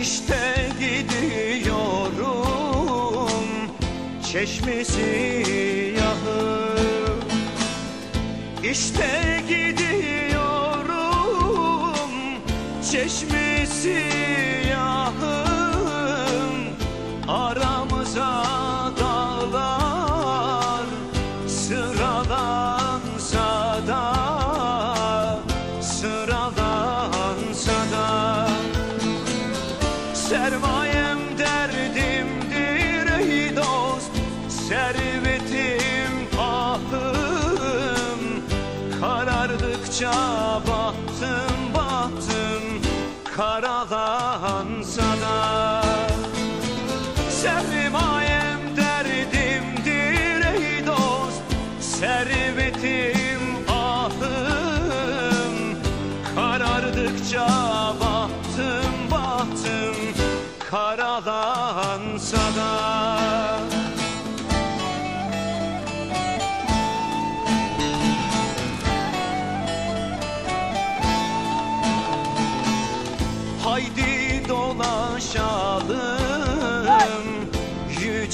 İşte gidiyorum çeşmesi yahı. İşte gidiyorum çeşmesi yahım Karardıkça bahtım bahtım Karalansa da Sermayem derdimdir ey dost Servetim ahım. Karardıkça bahtım bahtım Karalansa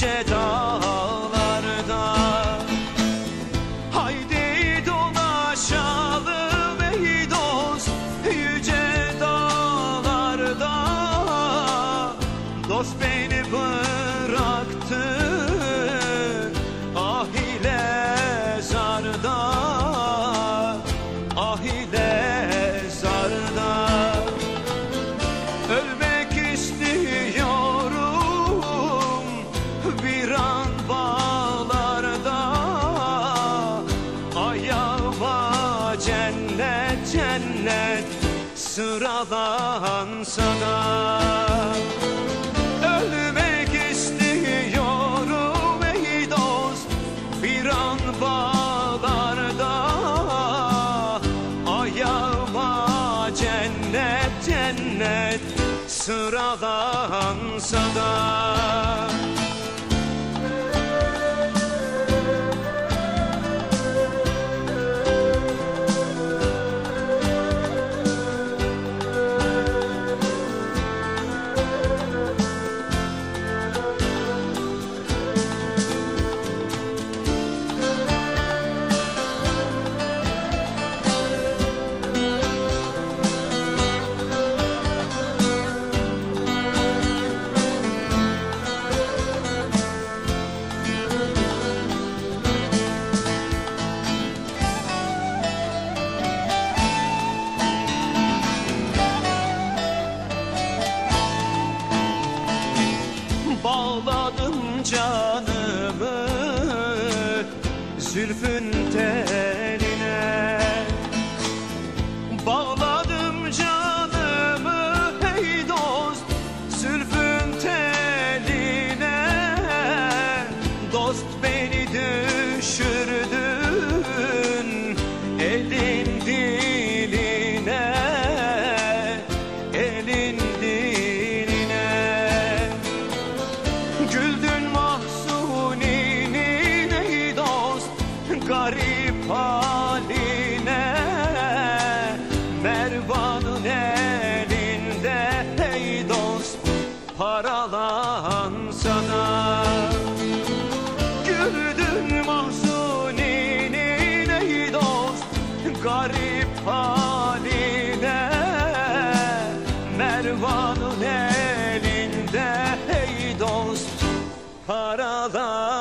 yüce dağlarda. Haydi dolaşalım ey dost yüce dağlarda. Dost beni bıraktı sıralansa da Ölmek istiyorum ey dost. Bir an bağlarda Ayağıma cennet cennet. Sıralansa da zülfün teline. Bağladım canımı hey dost zülfün teline. Dost beni yalan sana. Güldün mahzunini ey dost Garip haline. Mervan'ın elinde ey dost Paralar